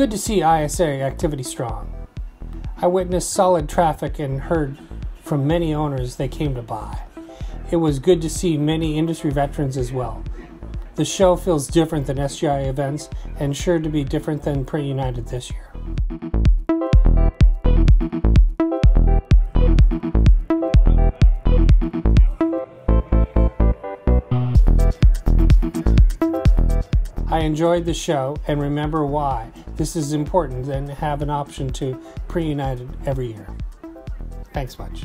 Good to see ISA activity strong. I witnessed solid traffic and heard from many owners they came to buy. It was good to see many industry veterans as well. The show feels different than SGI events and sure to be different than Print United this year. I enjoyed the show and remember why this is important and have an option to Print United every year. Thanks much.